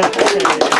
谢谢、はい、